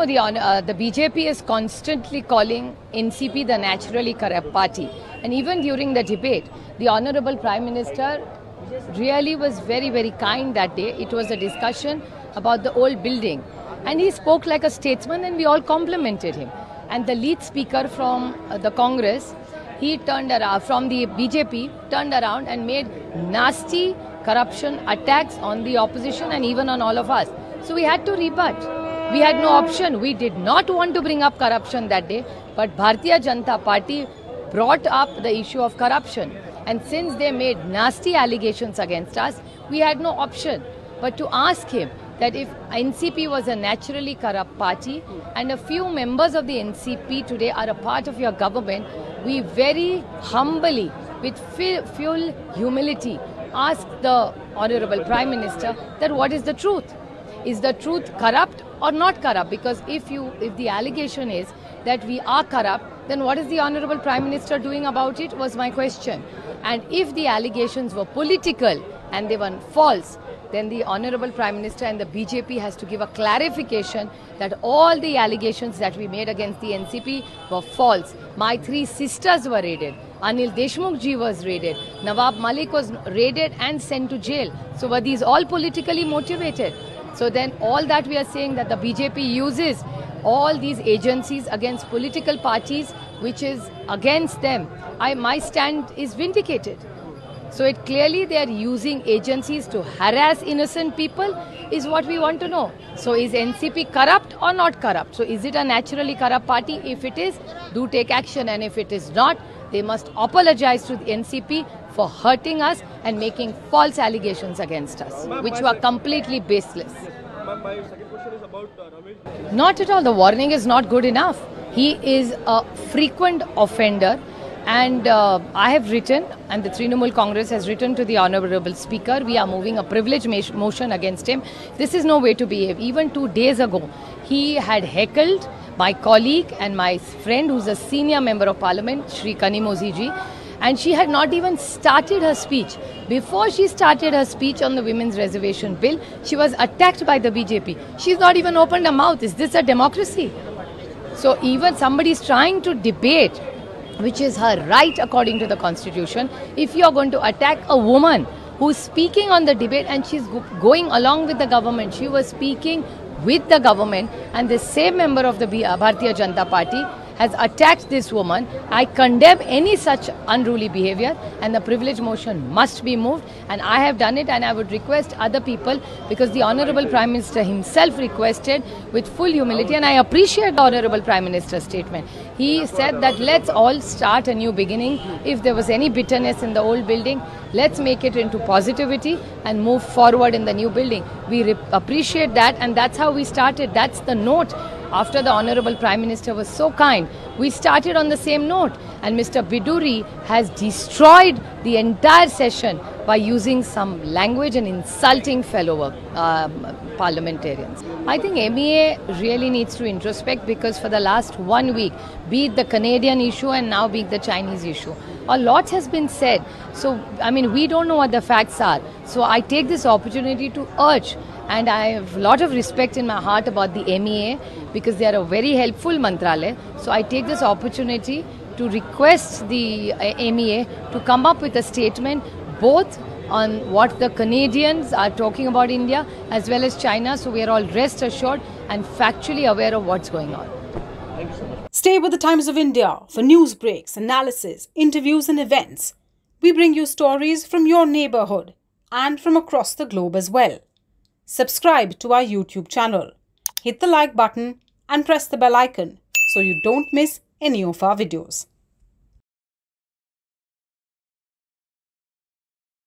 No, the, uh, the BJP is constantly calling NCP the naturally corrupt party. And even during the debate, the Honorable Prime Minister really was very, very kind that day. It was a discussion about the old building. And he spoke like a statesman, and we all complimented him. And the lead speaker from uh, the Congress, he turned around, from the BJP, turned around and made nasty corruption attacks on the opposition and even on all of us. So we had to rebut. We had no option. We did not want to bring up corruption that day, but Bharatiya Janata Party brought up the issue of corruption. And since they made nasty allegations against us, we had no option but to ask him that if NCP was a naturally corrupt party and a few members of the NCP today are a part of your government, we very humbly, with full humility, ask the Honorable Prime Minister that what is the truth? Is the truth corrupt or not corrupt? Because if you, if the allegation is that we are corrupt, then what is the Honorable Prime Minister doing about it? Was my question. And if the allegations were political and they were false, then the Honorable Prime Minister and the BJP has to give a clarification that all the allegations that we made against the NCP were false. My three sisters were raided. Anil Deshmukh ji was raided. Nawab Malik was raided and sent to jail. So were these all politically motivated? So then all that we are saying that the BJP uses all these agencies against political parties which is against them. I, my stand is vindicated. So it clearly they are using agencies to harass innocent people is what we want to know. So is NCP corrupt or not corrupt? So is it a naturally corrupt party? If it is, do take action and if it is not, they must apologize to the NCP for hurting us and making false allegations against us, which were completely baseless. Ma'am, my second question is about uh. Not at all. The warning is not good enough. He is a frequent offender. And uh, I have written, and the Trinamool Congress has written to the Honorable Speaker, we are moving a privilege motion against him. This is no way to behave. Even two days ago, he had heckled my colleague and my friend, who's a senior member of parliament, Shri Kanimozhi ji, and she had not even started her speech. Before she started her speech on the women's reservation bill, she was attacked by the BJP. She's not even opened her mouth. Is this a democracy? So even somebody is trying to debate, which is her right according to the constitution, if you are going to attack a woman who's speaking on the debate and she's go- going along with the government, she was speaking with the government, and the same member of the uh, Bharatiya Janata Party has attacked this woman. I condemn any such unruly behavior, and the privilege motion must be moved. And I have done it, and I would request other people because the Honorable Prime Minister himself requested with full humility, and I appreciate the Honorable Prime Minister's statement. He said that let's all start a new beginning. If there was any bitterness in the old building, let's make it into positivity and move forward in the new building. We appreciate that, and that's how we started. That's the note after the Honorable Prime Minister was so kind, we started on the same note. And Mr. Bidhuri has destroyed the entire session by using some language and insulting fellow um, parliamentarians. I think MEA really needs to introspect because for the last one week, be it the Canadian issue and now be it the Chinese issue, a lot has been said. So, I mean, we don't know what the facts are. So, I take this opportunity to urge and I have a lot of respect in my heart about the MEA because they are a very helpful mantralaya. So I take this opportunity to request the uh, MEA to come up with a statement both on what the Canadians are talking about India as well as China so we are all rest assured and factually aware of what's going on. Stay with the Times of India for news breaks, analysis, interviews, and events. We bring you stories from your neighborhood and from across the globe as well. Subscribe to our YouTube channel. Hit the like button and press the bell icon so you don't miss any of our videos.